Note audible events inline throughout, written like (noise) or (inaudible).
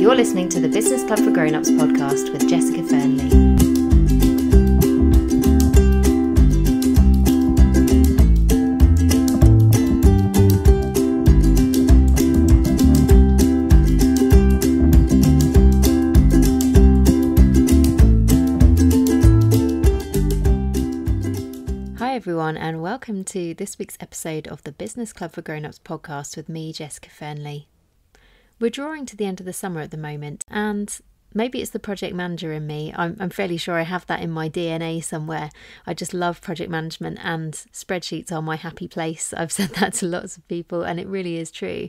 You're listening to the Business Club for Grown Ups podcast with Jessica Fearnley. Hi, everyone, and welcome to this week's episode of the Business Club for Grown Ups podcast with me, Jessica Fearnley. We're drawing to the end of the summer at the moment, and maybe it's the project manager in me. I'm, I'm fairly sure I have that in my DNA somewhere. I just love project management, and spreadsheets are my happy place. (laughs) I've said that to lots of people, and it really is true.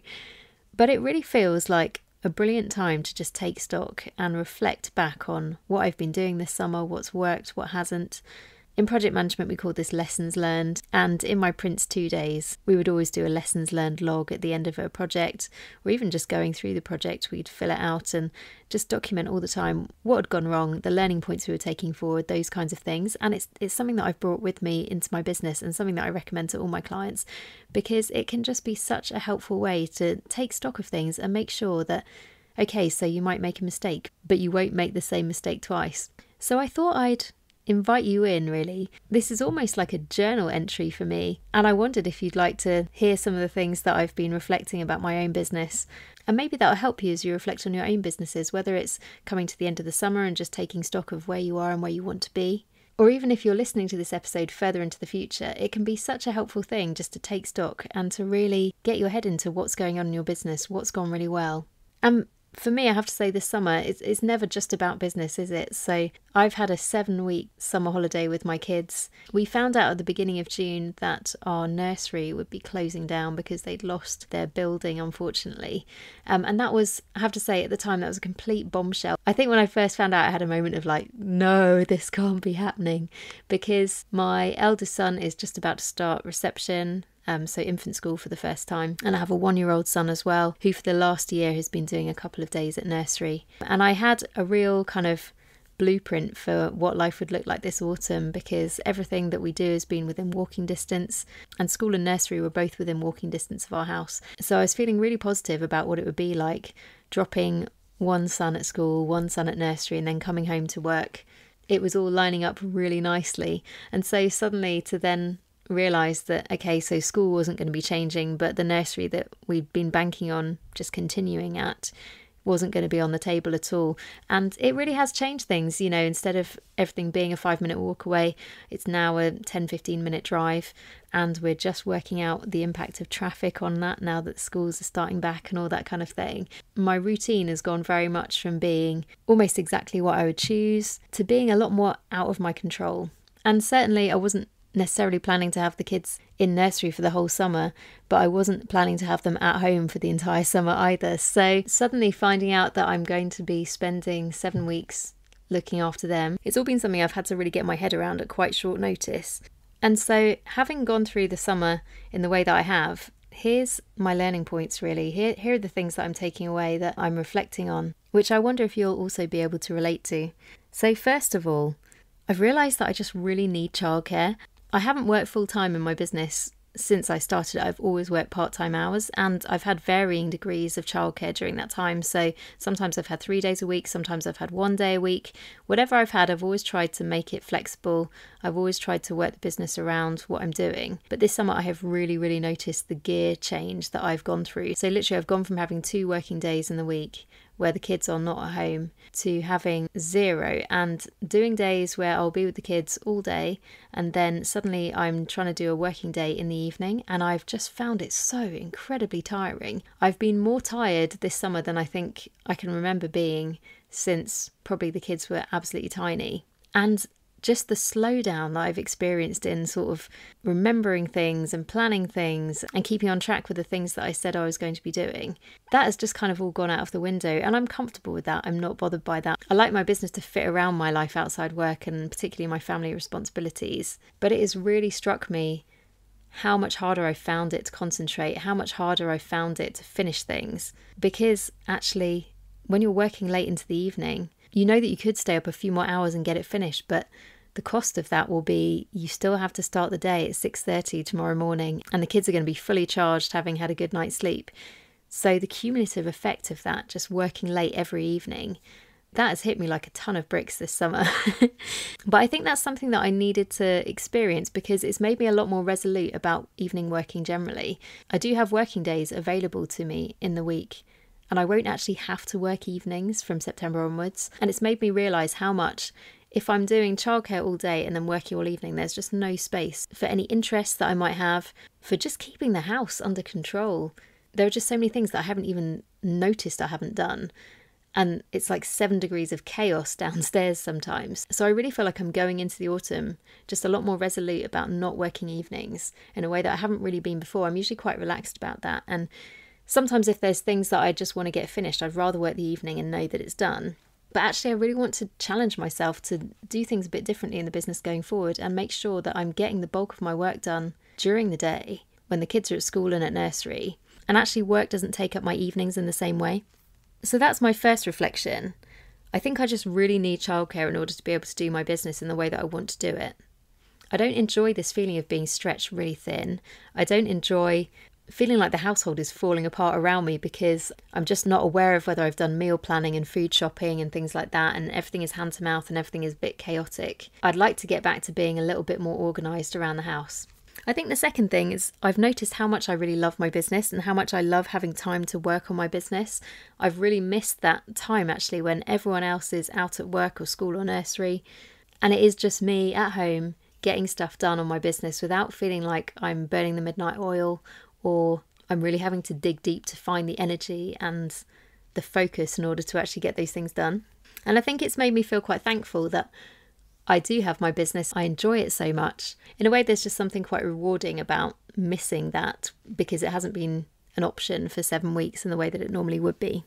But it really feels like a brilliant time to just take stock and reflect back on what I've been doing this summer, what's worked, what hasn't, in project management, we call this lessons learned. And in my Prince two days, we would always do a lessons learned log at the end of a project, or even just going through the project, we'd fill it out and just document all the time what had gone wrong, the learning points we were taking forward, those kinds of things. And it's it's something that I've brought with me into my business and something that I recommend to all my clients because it can just be such a helpful way to take stock of things and make sure that okay, so you might make a mistake, but you won't make the same mistake twice. So I thought I'd invite you in, really. This is almost like a journal entry for me, and I wondered if you'd like to hear some of the things that I've been reflecting about my own business. And maybe that'll help you as you reflect on your own businesses, whether it's coming to the end of the summer and just taking stock of where you are and where you want to be. Or even if you're listening to this episode further into the future, it can be such a helpful thing just to take stock and to really get your head into what's going on in your business, what's gone really well. And for me, I have to say this summer, it's, it's never just about business, is it? So I've had a seven week summer holiday with my kids. We found out at the beginning of June that our nursery would be closing down because they'd lost their building, unfortunately. Um, and that was, I have to say, at the time, that was a complete bombshell. I think when I first found out, I had a moment of like, no, this can't be happening because my eldest son is just about to start reception um, so infant school for the first time. And I have a one year old son as well, who for the last year has been doing a couple of days at nursery. And I had a real kind of blueprint for what life would look like this autumn because everything that we do has been within walking distance, and school and nursery were both within walking distance of our house. So I was feeling really positive about what it would be like dropping one son at school, one son at nursery, and then coming home to work. It was all lining up really nicely. And so suddenly to then realised that okay, so school wasn't going to be changing, but the nursery that we'd been banking on just continuing at wasn't going to be on the table at all. And it really has changed things, you know, instead of everything being a five minute walk away, it's now a 10 15 minute drive. And we're just working out the impact of traffic on that now that schools are starting back and all that kind of thing. My routine has gone very much from being almost exactly what I would choose to being a lot more out of my control. And certainly, I wasn't necessarily planning to have the kids in nursery for the whole summer, but I wasn't planning to have them at home for the entire summer either. So suddenly finding out that I'm going to be spending seven weeks looking after them, it's all been something I've had to really get my head around at quite short notice. And so, having gone through the summer in the way that I have, here's my learning points really. Here, here are the things that I'm taking away that I'm reflecting on, which I wonder if you'll also be able to relate to. So, first of all, I've realised that I just really need childcare. I haven't worked full time in my business since I started. I've always worked part time hours and I've had varying degrees of childcare during that time. So sometimes I've had three days a week, sometimes I've had one day a week. Whatever I've had, I've always tried to make it flexible. I've always tried to work the business around what I'm doing. But this summer, I have really, really noticed the gear change that I've gone through. So literally, I've gone from having two working days in the week where the kids are not at home to having zero and doing days where I'll be with the kids all day and then suddenly I'm trying to do a working day in the evening and I've just found it so incredibly tiring. I've been more tired this summer than I think I can remember being since probably the kids were absolutely tiny. And just the slowdown that I've experienced in sort of remembering things and planning things and keeping on track with the things that I said I was going to be doing, that has just kind of all gone out of the window. And I'm comfortable with that. I'm not bothered by that. I like my business to fit around my life outside work and particularly my family responsibilities. But it has really struck me how much harder I found it to concentrate, how much harder I found it to finish things. Because actually, when you're working late into the evening, you know that you could stay up a few more hours and get it finished, but the cost of that will be you still have to start the day at 6:30 tomorrow morning and the kids are going to be fully charged having had a good night's sleep. So the cumulative effect of that, just working late every evening, that has hit me like a ton of bricks this summer. (laughs) but I think that's something that I needed to experience because it's made me a lot more resolute about evening working generally. I do have working days available to me in the week, and I won't actually have to work evenings from September onwards. And it's made me realise how much. If I'm doing childcare all day and then working all evening, there's just no space for any interests that I might have, for just keeping the house under control. There are just so many things that I haven't even noticed I haven't done and it's like seven degrees of chaos (laughs) downstairs sometimes. So I really feel like I'm going into the autumn just a lot more resolute about not working evenings in a way that I haven't really been before. I'm usually quite relaxed about that. And sometimes if there's things that I just want to get finished, I'd rather work the evening and know that it's done. But actually, I really want to challenge myself to do things a bit differently in the business going forward and make sure that I'm getting the bulk of my work done during the day when the kids are at school and at nursery. And actually, work doesn't take up my evenings in the same way. So that's my first reflection. I think I just really need childcare in order to be able to do my business in the way that I want to do it. I don't enjoy this feeling of being stretched really thin. I don't enjoy feeling like the household is falling apart around me because I'm just not aware of whether I've done meal planning and food shopping and things like that, and everything is hand to mouth and everything is a bit chaotic. I'd like to get back to being a little bit more organised around the house. I think the second thing is I've noticed how much I really love my business and how much I love having time to work on my business. I've really missed that time actually when everyone else is out at work or school or nursery, and it is just me at home getting stuff done on my business without feeling like I'm burning the midnight oil or I'm really having to dig deep to find the energy and the focus in order to actually get those things done. And I think it's made me feel quite thankful that I do have my business, I enjoy it so much. In a way, there's just something quite rewarding about missing that because it hasn't been an option for seven weeks in the way that it normally would be.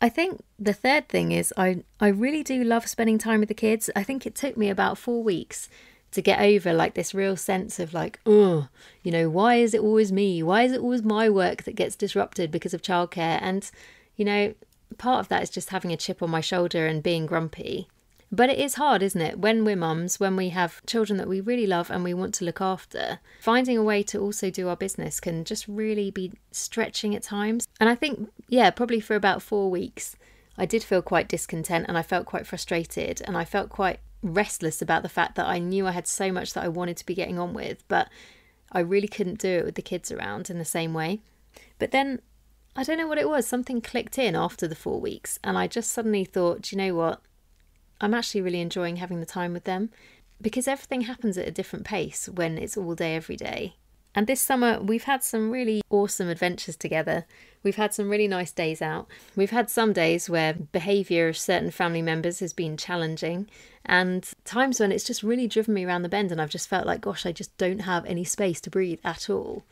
I think the third thing is I, I really do love spending time with the kids. I think it took me about four weeks to get over like this real sense of like, oh, you know, why is it always me? Why is it always my work that gets disrupted because of childcare? And, you know, part of that is just having a chip on my shoulder and being grumpy. But it is hard, isn't it? When we're mums, when we have children that we really love and we want to look after, finding a way to also do our business can just really be stretching at times. And I think, yeah, probably for about four weeks, I did feel quite discontent and I felt quite frustrated and I felt quite restless about the fact that I knew I had so much that I wanted to be getting on with, but I really couldn't do it with the kids around in the same way. But then I don't know what it was, something clicked in after the four weeks, and I just suddenly thought, you know what? I'm actually really enjoying having the time with them because everything happens at a different pace when it's all day, every day. And this summer, we've had some really awesome adventures together. We've had some really nice days out. We've had some days where behaviour of certain family members has been challenging, and times when it's just really driven me around the bend, and I've just felt like, gosh, I just don't have any space to breathe at all.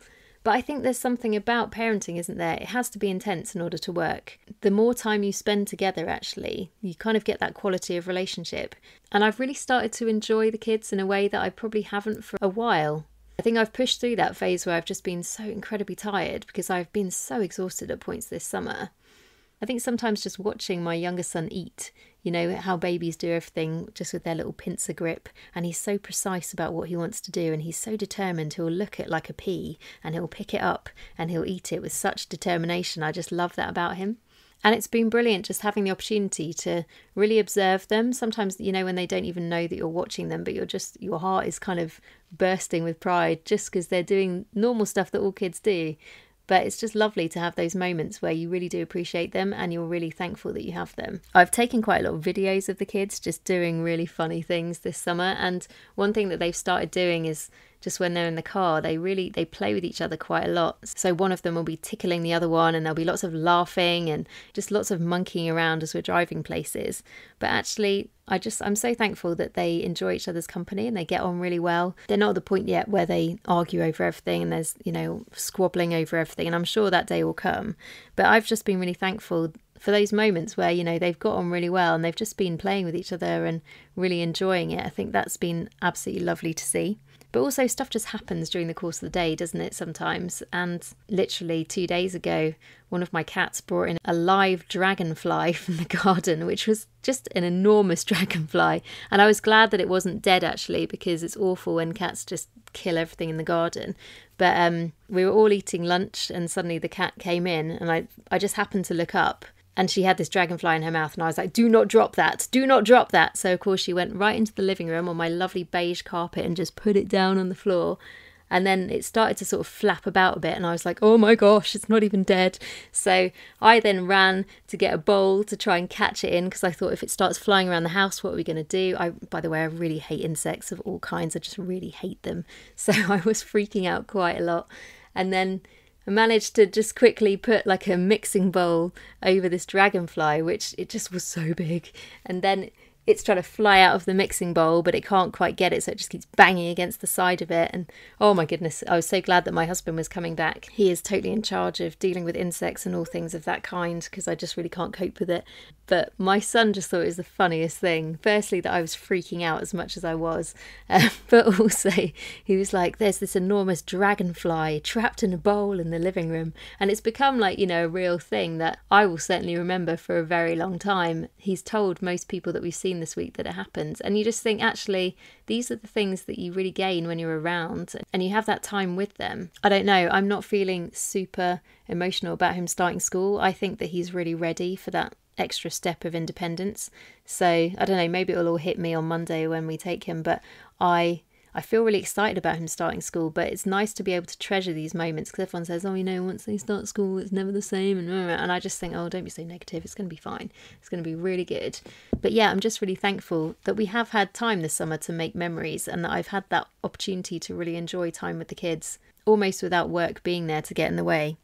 But I think there's something about parenting, isn't there? It has to be intense in order to work. The more time you spend together, actually, you kind of get that quality of relationship. And I've really started to enjoy the kids in a way that I probably haven't for a while. I think I've pushed through that phase where I've just been so incredibly tired because I've been so exhausted at points this summer. I think sometimes just watching my younger son eat you know, how babies do everything just with their little pincer grip. And he's so precise about what he wants to do. And he's so determined. He'll look at like a pea and he'll pick it up and he'll eat it with such determination. I just love that about him. And it's been brilliant just having the opportunity to really observe them. Sometimes, you know, when they don't even know that you're watching them, but you're just, your heart is kind of bursting with pride just because they're doing normal stuff that all kids do. But it's just lovely to have those moments where you really do appreciate them and you're really thankful that you have them. I've taken quite a lot of videos of the kids just doing really funny things this summer. And one thing that they've started doing is just when they're in the car they really they play with each other quite a lot so one of them will be tickling the other one and there'll be lots of laughing and just lots of monkeying around as we're driving places but actually I just I'm so thankful that they enjoy each other's company and they get on really well. They're not at the point yet where they argue over everything and there's, you know, squabbling over everything and I'm sure that day will come. But I've just been really thankful for those moments where, you know, they've got on really well and they've just been playing with each other and really enjoying it. I think that's been absolutely lovely to see. But also, stuff just happens during the course of the day, doesn't it, sometimes? And literally two days ago, one of my cats brought in a live dragonfly (laughs) from the garden, which was just an enormous (laughs) dragonfly. And I was glad that it wasn't dead actually, because it's awful when cats just kill everything in the garden. But um, we were all eating lunch, and suddenly the cat came in, and I I just happened to look up, and she had this dragonfly in her mouth, and I was like, "Do not drop that! Do not drop that!" So of course she went right into the living room on my lovely beige carpet and just put it down on the floor. And then it started to sort of flap about a bit and i was like oh my gosh it's not even dead. So i then ran to get a bowl to try and catch it in because i thought if it starts flying around the house what are we going to do? I by the way i really hate insects of all kinds. I just really hate them. (laughs) So i was freaking out quite a lot. And then I managed to just quickly put like a mixing bowl over this dragonfly, which it just was so big. And then it's trying to fly out of the mixing bowl, but it can't quite get it, so it just keeps banging against the side of it. And oh my goodness, I was so glad that my husband was coming back. He is totally in charge of dealing with insects and all things of that kind because I just really can't cope with it. But my son just thought it was the funniest thing. Firstly, that I was freaking out as much as I was, (laughs) um, but also he was like, "There's this enormous dragonfly trapped in a bowl in the living room," and it's become like you know a real thing that I will certainly remember for a very long time. He's told most people that we've seen seen this week that it happens. And you just think, actually, these are the things that you really gain when you're around and you have that time with them. I don't know, I'm not feeling super emotional about him starting school. I think that he's really ready for that extra step of independence. So I don't know, maybe it'll all hit me on Monday when we take him, but I I feel really excited about him starting school, but it's nice to be able to treasure these moments because everyone says, oh, you know, once they start school, it's never the same. And, and I just think, oh, don't be so negative. It's going to be fine. It's going to be really good. But yeah, I'm just really thankful that we have had time this summer to make memories and that I've had that opportunity to really enjoy time with the kids, almost without work being there to get in the way.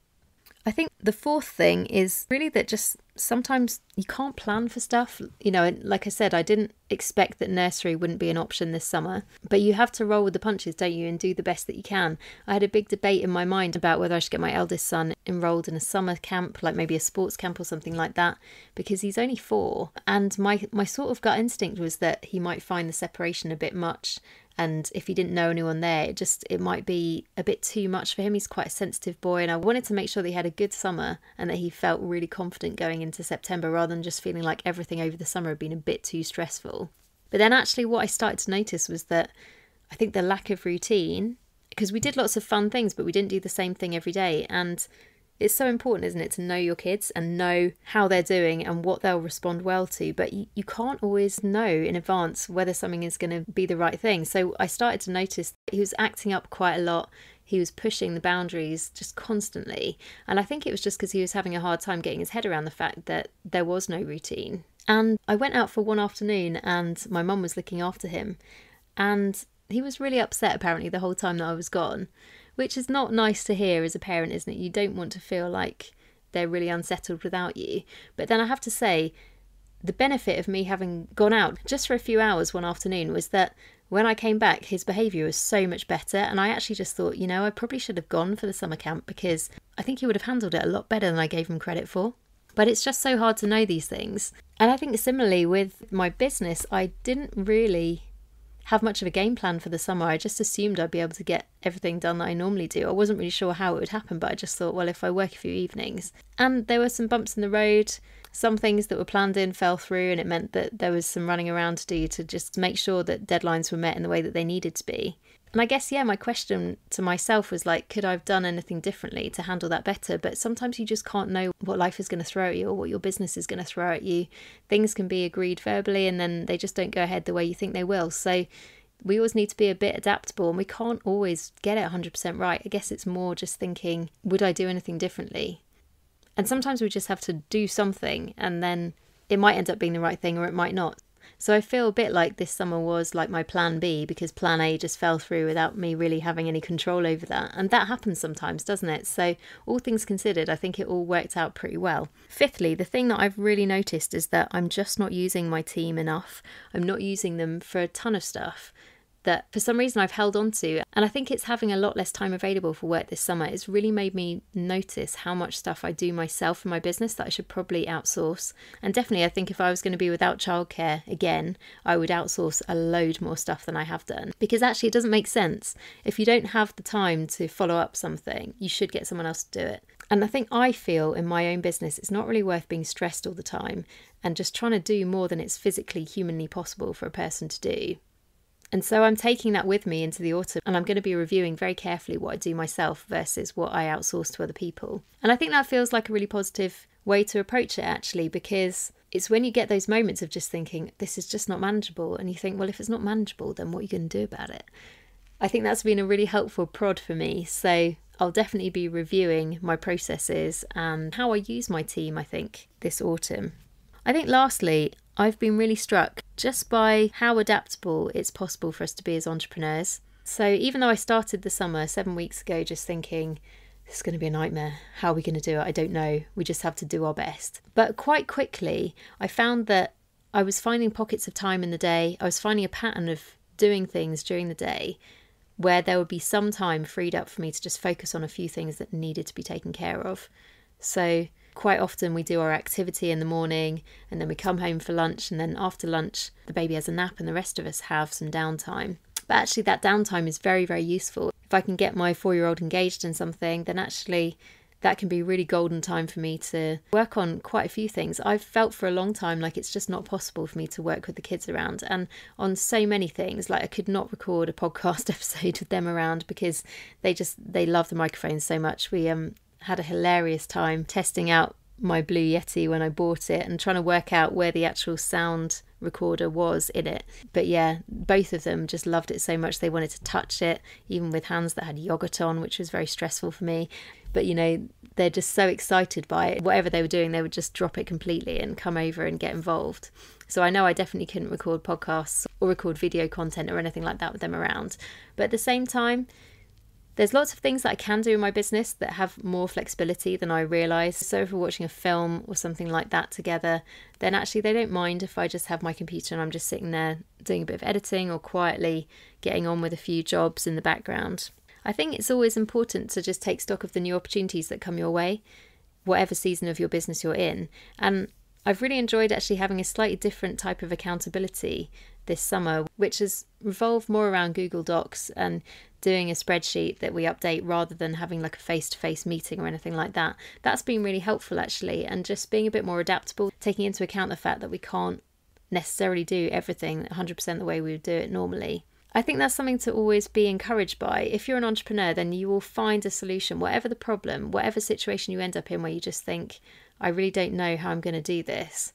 The fourth thing is really that just sometimes you can't plan for stuff. You know, like I said, I didn't expect that nursery wouldn't be an option this summer, but you have to roll with the punches, don't you, and do the best that you can. I had a big debate in my mind about whether I should get my eldest son enrolled in a summer camp, like maybe a sports camp or something like that, because he's only four. And my, my sort of gut instinct was that he might find the separation a bit much and if he didn't know anyone there it just it might be a bit too much for him. He's quite a sensitive boy and i wanted to make sure that he had a good summer and that he felt really confident going into september rather than just feeling like everything over the summer had been a bit too stressful. But then actually what i started to notice was that i think the lack of routine because we did lots of fun things but we didn't do the same thing every day and it's so important, isn't it, to know your kids and know how they're doing and what they'll respond well to. But you, you can't always know in advance whether something is going to be the right thing. So I started to notice he was acting up quite a lot. He was pushing the boundaries just constantly. And I think it was just because he was having a hard time getting his head around the fact that there was no routine. And I went out for one afternoon and my mum was looking after him. And he was really upset apparently the whole time that I was gone which is not nice to hear as a parent, isn't it? You don't want to feel like they're really unsettled without you. But then I have to say, the benefit of me having gone out just for a few hours one afternoon was that when I came back, his behaviour was so much better. And I actually just thought, you know, I probably should have gone for the summer camp because I think he would have handled it a lot better than I gave him credit for. But it's just so hard to know these things. And I think similarly with my business, I didn't really have much of a game plan for the summer. I just assumed I'd be able to get everything done that I normally do. I wasn't really sure how it would happen, but I just thought, well, if I work a few evenings. And there were some bumps in the road. Some things that were planned in fell through, and it meant that there was some running around to do to just make sure that deadlines were met in the way that they needed to be. And I guess, yeah, my question to myself was like, could I have done anything differently to handle that better? But sometimes you just can't know what life is going to throw at you or what your business is going to throw at you. Things can be agreed verbally and then they just don't go ahead the way you think they will. So we always need to be a bit adaptable and we can't always get it 100% right. I guess it's more just thinking, would I do anything differently? And sometimes we just have to do something and then it might end up being the right thing or it might not. So I feel a bit like this summer was like my plan B because plan A just fell through without me really having any control over that. And that happens sometimes, doesn't it? So, all things considered, I think it all worked out pretty well. Fifthly, the thing that I've really noticed is that I'm just not using my team enough. I'm not using them for a ton of stuff that for some reason I've held on to. And I think it's having a lot less time available for work this summer. It's really made me notice how much stuff I do myself in my business that I should probably outsource. And definitely, I think if I was going to be without childcare again, I would outsource a load more stuff than I have done. Because actually, it doesn't make sense. If you don't have the time to follow up something, you should get someone else to do it. And I think I feel in my own business, it's not really worth being stressed all the time and just trying to do more than it's physically, humanly possible for a person to do. And so I'm taking that with me into the autumn and I'm going to be reviewing very carefully what I do myself versus what I outsource to other people. And I think that feels like a really positive way to approach it actually because it's when you get those moments of just thinking this is just not manageable and you think well if it's not manageable then what are you going to do about it? I think that's been a really helpful prod for me. So i'll definitely be reviewing my processes and how i use my team i think this autumn. I think lastly i've been really struck just by how adaptable it's possible for us to be as entrepreneurs so even though i started the summer 7 weeks ago just thinking this is going to be a nightmare. How are we going to do it? I don't know. We just have to do our best. But quite quickly, I found that I was finding pockets of time in the day. I was finding a pattern of doing things during the day where there would be some time freed up for me to just focus on a few things that needed to be taken care of. So, quite often we do our activity in the morning and then we come home for lunch, and then after lunch, the baby has a nap and the rest of us have some downtime. But actually, that downtime is very, very useful if I can get my four year old engaged in something, then actually that can be really golden time for me to work on quite a few things. I've felt for a long time like it's just not possible for me to work with the kids around and on so many things like I could not record a (laughs) podcast episode with them around because they just they love the microphone so much. We um had a hilarious time testing out my Blue Yeti when I bought it and trying to work out where the actual sound recorder was in it. But yeah, both of them just loved it so much they wanted to touch it, even with hands that had yogurt on, which was very stressful for me. But you know, they're just so excited by it. Whatever they were doing, they would just drop it completely and come over and get involved. So I know I definitely couldn't record podcasts or record video content or anything like that with them around. But at the same time, there's lots of things that I can do in my business that have more flexibility than I realise. So if we're watching a film or something like that together, then actually they don't mind if I just have my computer and I'm just sitting there doing a bit of editing or quietly getting on with a few jobs in the background. I think it's always important to just take stock of the new opportunities that come your way, whatever season of your business you're in. And I've really enjoyed actually having a slightly different type of accountability this summer, which has revolved more around Google Docs and doing a spreadsheet that we update rather than having like a face to face meeting or anything like that. That's been really helpful actually, and just being a bit more adaptable, taking into account the fact that we can't necessarily do everything 100% the way we would do it normally. I think that's something to always be encouraged by. If you're an entrepreneur, then you will find a solution, whatever the problem, whatever situation you end up in where you just think, I really don't know how I'm going to do this.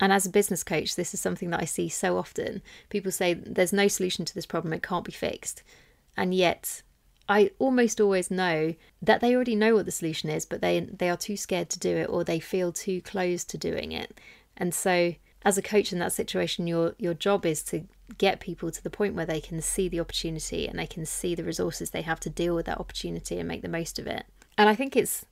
And as a business coach, this is something that I see so often. People say, There's no solution to this problem, it can't be fixed. And yet, I almost always know that they already know what the solution is, but they they are too scared to do it or they feel too close to doing it. And so as a coach in that situation, your your job is to get people to the point where they can see the opportunity and they can see the resources they have to deal with that opportunity and make the most of it. And I think it's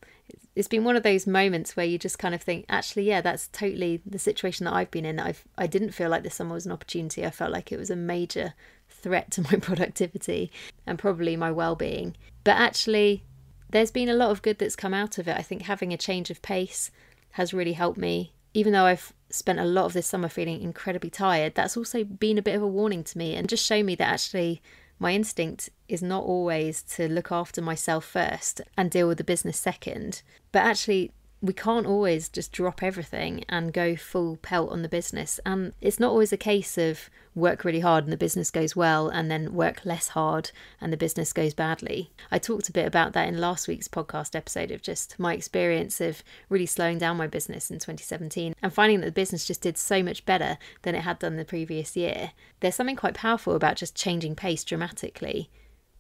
it's been one of those moments where you just kind of think, actually, yeah, that's totally the situation that I've been in. I've I didn't feel like this summer was an opportunity. I felt like it was a major threat to my (laughs) productivity and probably my well-being. But actually, there's been a lot of good that's come out of it. I think having a change of pace has really helped me. Even though I've spent a lot of this summer feeling incredibly tired, that's also been a bit of a warning to me and just show me that actually my instinct is not always to look after myself first and deal with the business second, but actually we can't always just drop everything and go full pelt on the business. And it's not always a case of work really hard and the business goes well, and then work less hard and the business goes badly. I talked a bit about that in last week's podcast episode of just my experience of really slowing down my business in 2017 and finding that the business just did so much better than it had done the previous year. There's something quite powerful about just changing pace dramatically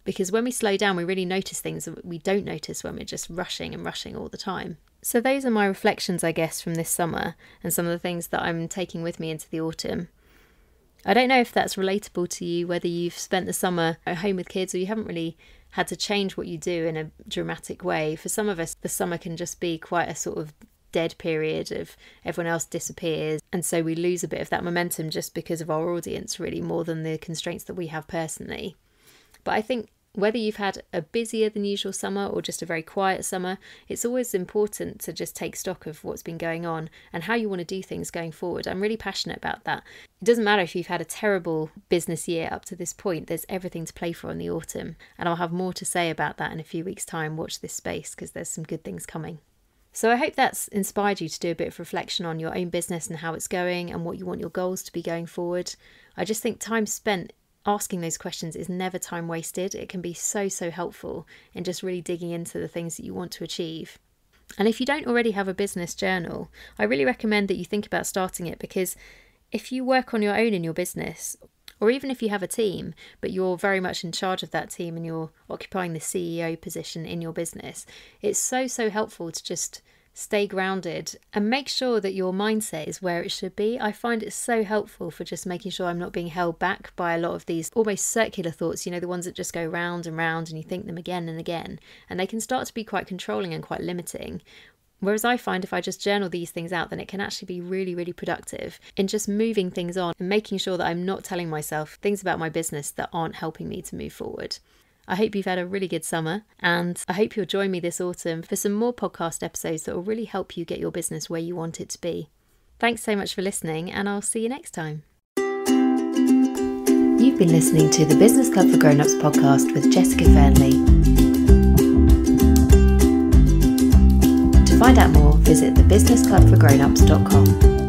because when we slow down, we really notice things that we don't notice when we're just rushing and rushing all the time. So, those are my reflections, I guess, from this summer and some of the things that I'm taking with me into the autumn. I don't know if that's relatable to you, whether you've spent the summer at home with kids or you haven't really had to change what you do in a dramatic way. For some of us, the summer can just be quite a sort of dead period of everyone else disappears and so we lose a bit of that momentum just because of our audience really more than the constraints that we have personally but i think whether you've had a busier than usual summer or just a very quiet summer, it's always important to just take stock of what's been going on and how you want to do things going forward. I'm really passionate about that. It doesn't matter if you've had a terrible business year up to this point, there's everything to play for in the autumn. And I'll have more to say about that in a few weeks' time. Watch this space because there's some good things coming. So I hope that's inspired you to do a bit of reflection on your own business and how it's going and what you want your goals to be going forward. I just think time spent asking those questions is never time wasted. It can be so, so helpful in just really digging into the things that you want to achieve. And if you don't already have a business journal, I really recommend that you think about starting it because if you work on your own in your business, or even if you have a team, but you're very much in charge of that team and you're occupying the CEO position in your business, it's so, so helpful to just stay grounded and make sure that your mindset is where it should be. I find it so helpful for just making sure I'm not being held back by a lot of these almost circular thoughts, you know, the ones that just go round and round and you think them again and again. And they can start to be quite controlling and quite limiting. Whereas I find if I just journal these things out, then it can actually be really, really productive in just moving things on and making sure that I'm not telling myself things about my business that aren't helping me to move forward. I hope you've had a really good summer, and I hope you'll join me this autumn for some more podcast episodes that will really help you get your business where you want it to be. Thanks so much for listening, and I'll see you next time. You've been listening to the Business Club for Grown Ups podcast with Jessica Fearnley. To find out more, visit thebusinessclubforgrownups.com.